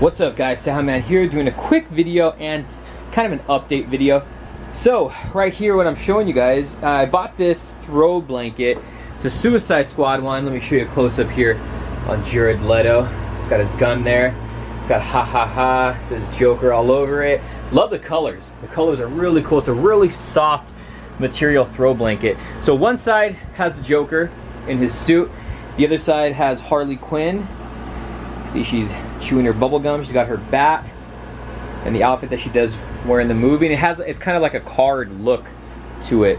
What's up guys, Man here doing a quick video and kind of an update video. So, right here what I'm showing you guys, I bought this throw blanket. It's a Suicide Squad one. Let me show you a close up here on Jared Leto. He's got his gun there. It's got ha ha ha, it says Joker all over it. Love the colors. The colors are really cool. It's a really soft material throw blanket. So one side has the Joker in his suit. The other side has Harley Quinn. See she's chewing her bubble gum. She's got her bat and the outfit that she does wear in the movie. And it has, it's kind of like a card look to it.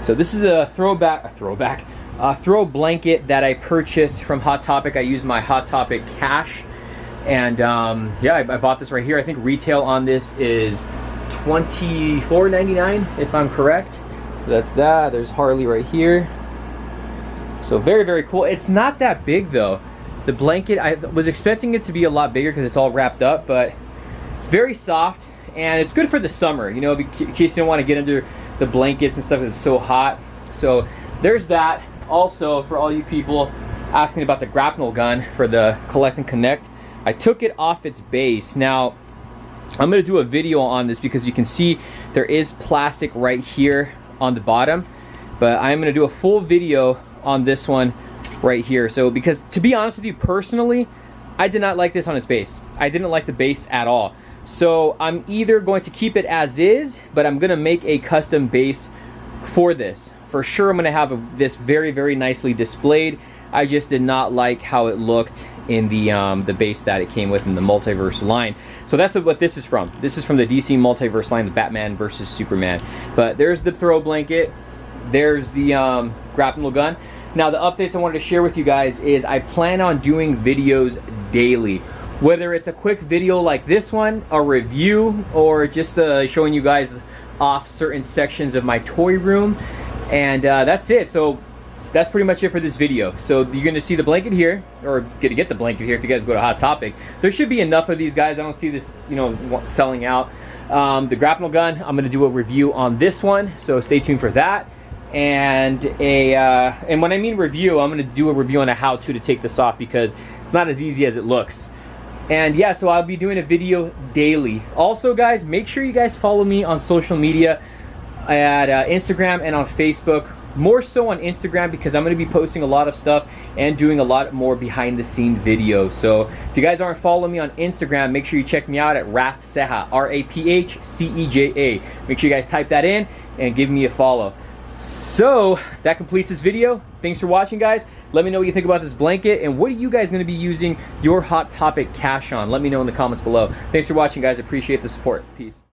So this is a throwback, a throwback, a throw blanket that I purchased from Hot Topic. I used my Hot Topic cash. And um, yeah, I, I bought this right here. I think retail on this is $24.99 if I'm correct. So that's that. There's Harley right here. So very, very cool. It's not that big though. The blanket, I was expecting it to be a lot bigger because it's all wrapped up, but it's very soft and it's good for the summer, you know, in case you don't want to get under the blankets and stuff it's so hot. So there's that. Also, for all you people asking about the grapnel gun for the Collect and Connect, I took it off its base. Now, I'm gonna do a video on this because you can see there is plastic right here on the bottom, but I'm gonna do a full video on this one right here. So because to be honest with you personally, I did not like this on its base. I didn't like the base at all. So I'm either going to keep it as is, but I'm gonna make a custom base for this. For sure I'm gonna have a, this very, very nicely displayed. I just did not like how it looked in the um, the base that it came with in the multiverse line. So that's what this is from. This is from the DC multiverse line, the Batman versus Superman. But there's the throw blanket. There's the um, grapnel gun. Now the updates I wanted to share with you guys is I plan on doing videos daily. Whether it's a quick video like this one, a review, or just uh, showing you guys off certain sections of my toy room. And uh, that's it. So that's pretty much it for this video. So you're gonna see the blanket here, or gonna get the blanket here if you guys go to Hot Topic. There should be enough of these guys. I don't see this, you know, selling out. Um, the grapnel gun, I'm gonna do a review on this one, so stay tuned for that and a uh, and when I mean review, I'm gonna do a review on a how-to to take this off because it's not as easy as it looks. And yeah, so I'll be doing a video daily. Also, guys, make sure you guys follow me on social media at uh, Instagram and on Facebook. More so on Instagram because I'm to be posting a lot of stuff and doing a lot more behind the scene videos. So if you guys aren't following me on Instagram, make sure you check me out at Raph Ceja, R-A-P-H-C-E-J-A. Make sure you guys type that in and give me a follow. So that completes this video. Thanks for watching guys. Let me know what you think about this blanket and what are you guys gonna be using your Hot Topic cash on? Let me know in the comments below. Thanks for watching guys. Appreciate the support. Peace.